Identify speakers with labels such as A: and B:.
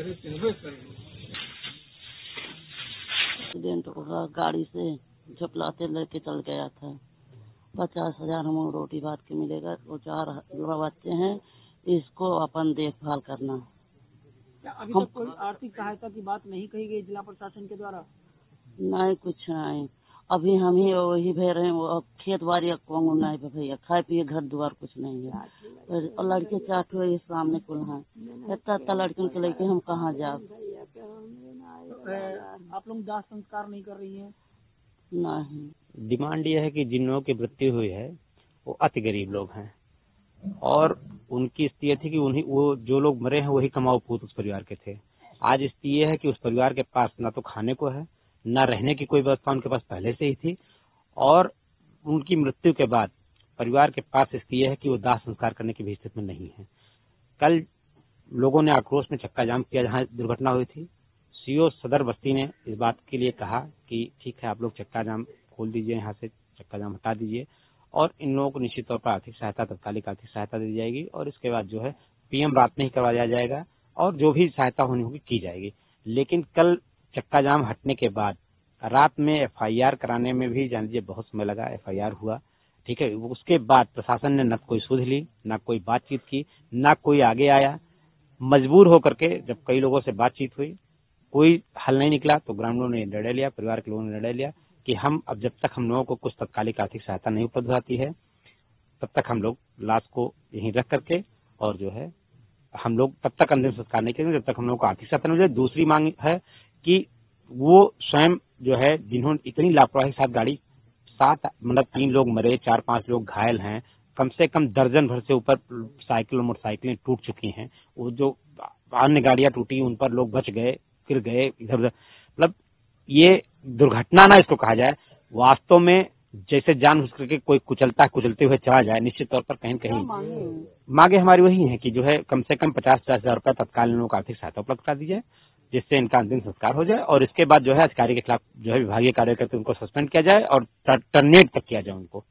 A: Accident गाड़ी से झपलाते लेके चल गया था। पचास हज़ार हम रोटी भात के मिलेगा वो चार बच्चे हैं इसको अपन देखभाल करना।
B: अभी
A: हम-
B: तक कोई आर्थिक सहायता की बात नहीं कही गई जिला प्रशासन के द्वारा?
A: नहीं कुछ नहीं। अभी हम ही वही भे रहे हैं वो अब खेत बाड़ी कौन नहीं भैया? खाए पिए घर द्वार कुछ नहीं है। और लड़के चाटो ये सामने कुल हैं इतना इतना लड़कियों के लेके हम कहाँ जाओ?
B: तो, आप लोग दाह संस्कार नहीं कर रही है?
A: नहीं।
C: डिमांड यह है कि जिन लोगों की मृत्यु हुई है वो अति गरीब लोग हैं। और उनकी स्थिति थी कि उन्हीं वो जो लोग मरे हैं वही कमाऊ पूत उस परिवार के थे। आज स्थिति यह है कि उस परिवार के पास ना तो खाने को है ना रहने की कोई व्यवस्था उनके पास पहले से ही थी और उनकी मृत्यु के बाद परिवार के पास स्थिति है कि वो दाह संस्कार करने की भी स्थिति में नहीं है। कल लोगों ने आक्रोश में चक्का जाम किया जहाँ दुर्घटना हुई थी। सीओ सदर बस्ती ने इस बात के लिए कहा कि ठीक है, आप लोग चक्का जाम खोल दीजिए, यहाँ से चक्का जाम हटा दीजिए और इन लोगों को निश्चित तौर पर आर्थिक सहायता, तत्कालिक आर्थिक सहायता दी जाएगी और इसके बाद जो है पीएम रात में ही करवाया जाएगा और जो भी सहायता होनी होगी की जाएगी। लेकिन कल चक्का जाम हटने के बाद रात में एफआईआर कराने में भी जान लीजिए बहुत समय लगा, एफआईआर हुआ, ठीक है? उसके बाद प्रशासन ने न कोई सुध ली, न कोई बातचीत की, न कोई आगे आया। मजबूर होकर के जब कई लोगों से बातचीत हुई, कोई हल नहीं निकला तो ग्रामीणों ने निर्णय लिया, परिवार के लोगों ने निर्णय लिया कि हम अब जब तक हम लोगों को कुछ तत्कालिक आर्थिक सहायता नहीं उपलब्ध आती है, तब तक हम लोग लाश को यहीं रख करके और जो है, हम लोग तब तक अंतिम संस्कार नहीं करेंगे जब तक हम लोग को आर्थिक सहायता नहीं दूसरी मांग है कि वो स्वयं जो है जिन्होंने इतनी लापरवाही के साथ गाड़ी सात मतलब तीन लोग मरे चार पाँच लोग घायल हैं कम से कम दर्जन भर से ऊपर साइकिल और मोटरसाइकिलें टूट चुकी हैं। वो जो अन्य गाड़ियाँ टूटी उन पर लोग बच गए फिर गए इधर उधर। मतलब ये दुर्घटना ना इसको कहा जाए वास्तव में जैसे जान घुस करके कोई कुचलता कुचलते हुए चला जाए निश्चित तौर पर कहीं कहीं मांगे? हमारी वही है कि जो है कम से कम पचास पचास हज़ार रुपया तत्काल लोगों को आर्थिक सहायता उपलब्ध करा दी जाए। जिससे इनका अंतिम संस्कार हो जाए और इसके बाद जो है, अधिकारी के खिलाफ जो है, विभागीय कार्य करके उनको सस्पेंड किया जाए और टर्मिनेट तक किया जाए उनको।